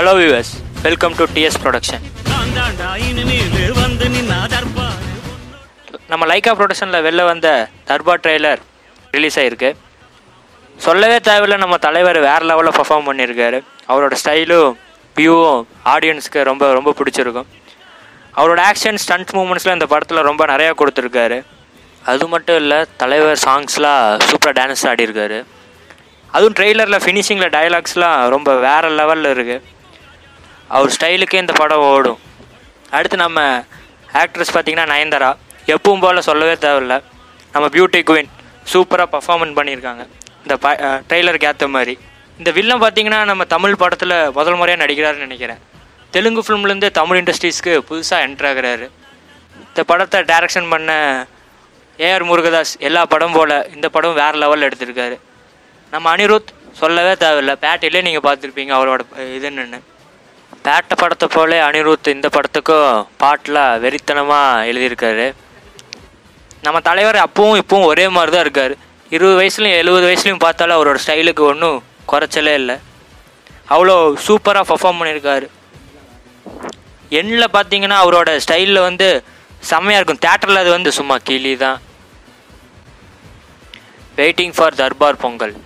Hello viewers welcome to TS production நம்ம Lyca ப்ரொடக்ஷனில் வெளில வந்த தர்பார் ட்ரெய்லர் ரிலீஸ் ஆகிருக்கு சொல்லவே தேவையில்ல நம்ம தலைவர் வேறு லெவலில் பர்ஃபார்ம் பண்ணியிருக்காரு. அவரோட ஸ்டைலும் வியூவும் ஆடியன்ஸ்க்கு ரொம்ப ரொம்ப பிடிச்சிருக்கும். அவரோட ஆக்ஷன் ஸ்டண்ட் மூமெண்ட்ஸ்லாம் இந்த படத்தில் ரொம்ப நிறையா கொடுத்துருக்காரு. அது மட்டும் இல்லை தலைவர் சாங்ஸ்லாம் சூப்பராக டான்ஸ் ஆடியிருக்காரு. அதுவும் ட்ரெய்லரில் ஃபினிஷிங்கில் டயலாக்ஸ்லாம் ரொம்ப வேறு லெவலில் இருக்குது அவர் ஸ்டைலுக்கே இந்த படம் ஓடும். அடுத்து நம்ம ஆக்ட்ரஸ் பார்த்தீங்கன்னா நயன்தாரா. எப்பவும் போல் சொல்லவே தேவையில்ல. நம்ம பியூட்டி குயின் சூப்பராக பர்ஃபார்மன்ஸ் பண்ணியிருக்காங்க. இந்த ப ட்ரெய்லருக்கு ஏற்ற மாதிரி. இந்த வில்லன் பார்த்தீங்கன்னா நம்ம தமிழ் படத்தில் முதல் முறையாக நடிக்கிறாருன்னு நினைக்கிறேன். தெலுங்கு ஃபிலிம்லேருந்து தமிழ் இண்டஸ்ட்ரீஸ்க்கு புதுசாக என்ட்ரு ஆகிறாரு. இந்த படத்தை டைரக்ஷன் பண்ண ஏஆர் முருகதாஸ் எல்லா படம் போல் இந்த படம் வேறு லெவலில் எடுத்திருக்காரு. நம்ம அனிருத் சொல்லவே தேவையில்ல. பேட்டையிலே நீங்கள் பார்த்துருப்பீங்க அவரோட இதுன்னு பேட்டை படத்தை போல அனிருத் இந்த படத்துக்கும் பாட்டில் வெறித்தனமாக எழுதியிருக்காரு. நம்ம தலைவர் அப்பவும் இப்பவும் ஒரே மாதிரி தான் இருக்கார். இருபது வயசுலையும் எழுபது வயசுலையும் பார்த்தாலும் அவரோட ஸ்டைலுக்கு ஒன்றும் குறைச்சலே இல்லை. அவ்வளோ சூப்பராக பர்ஃபார்ம் பண்ணியிருக்காரு. எண்ணில் பார்த்தீங்கன்னா அவரோட ஸ்டைலில் வந்து செம்மையாக இருக்கும். தேட்டரில் அது வந்து சும்மா கிளி தான். Waiting for Darbar Pongal.